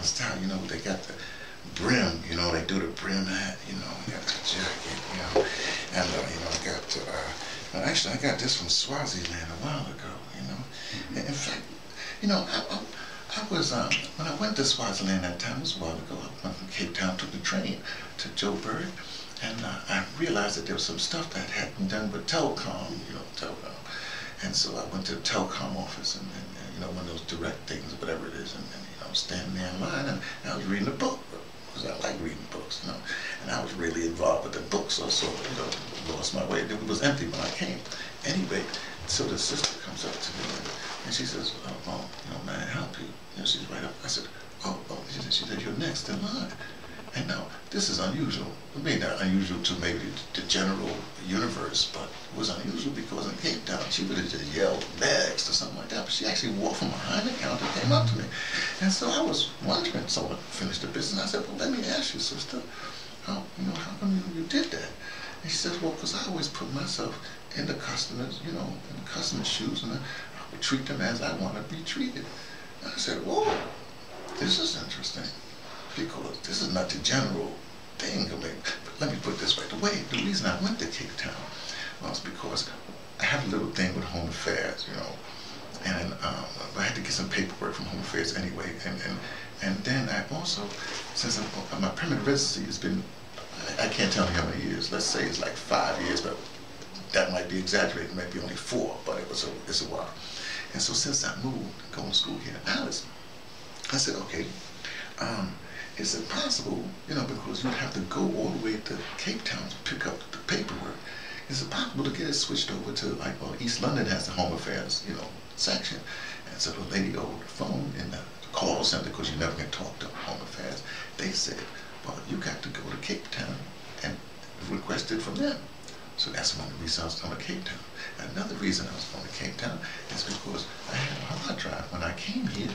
Cape Town. You know, they got the brim. You know, they do the brim hat. You know, they got the jacket. You know, and uh, you know, I got. Uh, well, actually, I got this from Swaziland a while ago. You know, mm-hmm. in fact, you know, I, I, I was um, when I went to Swaziland that time it was a while ago. I went from Cape Town, took the train to Joburg, and uh, I realized that there was some stuff that hadn't done with Telkom. You know, Telkom. And so I went to the Telkom office and, and, and you know, one of those direct things, whatever it is, and, and you know, standing there in line, and I was reading a book because I like reading books, you know, and I was really involved with the books, so, so you know, lost my way. It was empty when I came. Anyway, so the sister comes up to me and, she says, oh, well, you know, may I help you? You know, she's right up. I said, oh, oh, she said, she said, you're next in line. And now, this is unusual. I mean, not unusual to maybe the general universe, but it was unusual because in Cape Town, she would have just yelled next or something like that. But she actually walked from behind the counter and came up to me. And so I was wondering, so I finished the business. I said, well, let me ask you, sister, how, you know, how come you, did that? And she says, well, because I always put myself in the customers, you know, in the customer's shoes, and I, I would treat them as I want to be treated. And I said, whoa, this is interesting because this is not the general thing. I mean, let me put this way. The way, the reason I went to Cape Town was because I have a little thing with Home Affairs, you know, and um, I had to get some paperwork from Home Affairs and and and then I also, since I'm, my permanent residency has been, I, can't tell you how many years. Let's say it's like five years, but that might be exaggerated. Maybe only four, but it was a, it's a while. And so since I moved, going to school here in Alice, I said, okay. Um, is it possible, you know, because you'd have to go all the way to Cape Town to pick up the paperwork. Is it possible to get it switched over to, like, well, East London has the Home Affairs, you know, section. And so the lady over the phone in the call center, because you never can talk to Home Affairs, they said, well, you got to go to Cape Town and request it from them. So that's one of the reasons I was going to Cape Town. Another reason I was going to Cape Town is because I had a hard drive when I came here,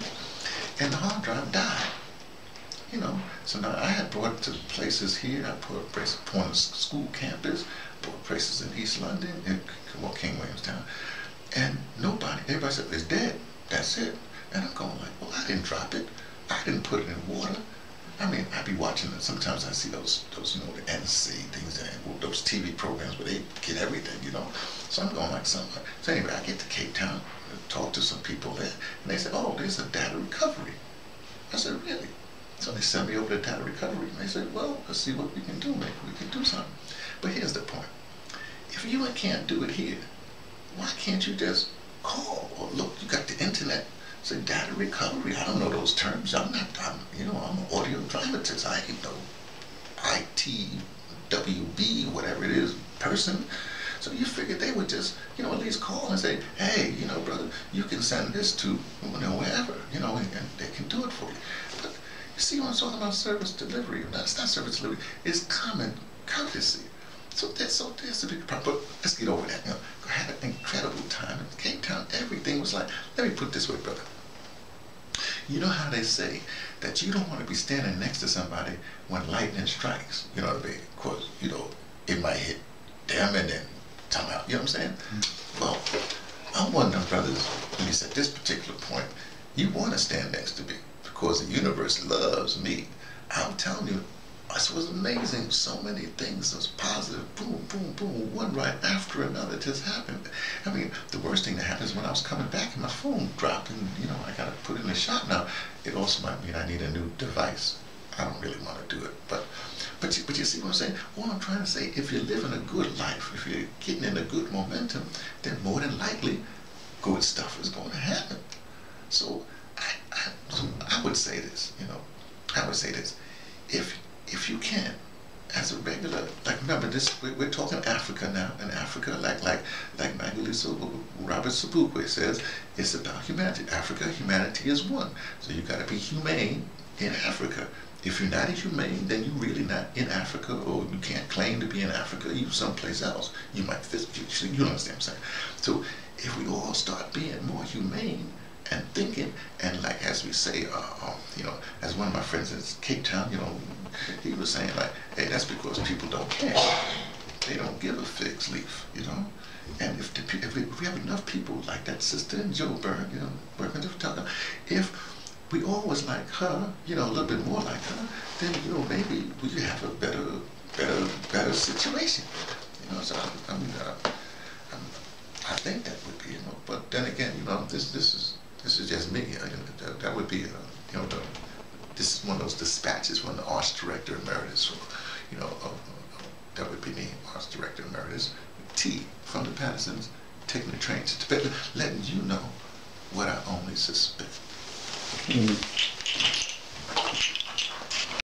and the hard drive died you know. So now I had brought to places here. I put places upon the school campus, brought places in East London, in well, King Williamstown. And nobody, everybody said, it's dead. That's it. And I'm going like, well, I didn't drop it. I didn't put it in water. I mean, I be watching it. Sometimes I see those, those, you know, the NC things, and those TV programs where they get everything, you know. So I'm going like something. So anyway, I get to Cape Town, uh, talk to some people there, and they said, oh, there's a data recovery. I said, really? So they sent me over to data recovery and they said, well, let's see what we can do. Maybe we can do something. But here's the point. If you can't do it here, why can't you just call or look, you got the internet, say data recovery. I don't know those terms. I'm not, I'm, you know, I'm an audio dramatist. I ain't no ITWB, whatever it is, person. So you figured they would just, you know, at least call and say, hey, you know, brother, you can send this to, you know, wherever, you know, and, and they can do it for you. But you see what I'm talking about service delivery? That's not service delivery. It's common courtesy. So that's so that's a big problem. But let's get over that. You know, I had an incredible time in Cape Town. Everything was like, let me put it this way, brother. You know how they say that you don't want to be standing next to somebody when lightning strikes. You know what I mean? Of course, you know, it might hit them and then time out. You know what I'm saying? Mm-hmm. Well, I'm one of them brothers, when you said this particular point, you want to stand next to me because the universe loves me. I'm telling you, it was amazing. So many things was positive. Boom, boom, boom. One right after another just happened. I mean, the worst thing that happened is when I was coming back and my phone dropped and, you know, I got to put it in the shop now. It also might mean I need a new device. I don't really want to do it. But but you, but you see what I'm saying? All I'm trying to say, if you're living a good life, if you're getting in a good momentum, then more than likely good stuff is going to happen. So I, I, so I would say this, you know, I would say this. If if you can, as a regular, like remember this, we, are talking Africa now, and Africa, like like like Mangaliso Robert Sobukwe says, it's about humanity. Africa, humanity is one. So you got to be humane in Africa. If you're not humane, then you're really not in Africa, or you can't claim to be in Africa. You're someplace else. You might. You, you understand what I'm saying? So if we all start being more humane and thinking and like as we say uh, um, you know as one of my friends in Cape Town you know he was saying like hey that's because people don't care they don't give a fig's leaf, you know. And if, the, if, we, if we have enough people like that sister in Joburg, you know, to if we always like her, you know, a little bit more like her, then you know maybe we could have a better, better, better situation. You know, so I, I mean, uh, I think that would be, you know. But then again, you know, this this is this is just me. Know, that, that would be, uh, you know, the, this is one of those dispatches from the arts director emeritus. So, you know, that would be me, arts director emeritus. T from the Pattersons, taking the train to Tibet, letting you know what I only suspect. Mm.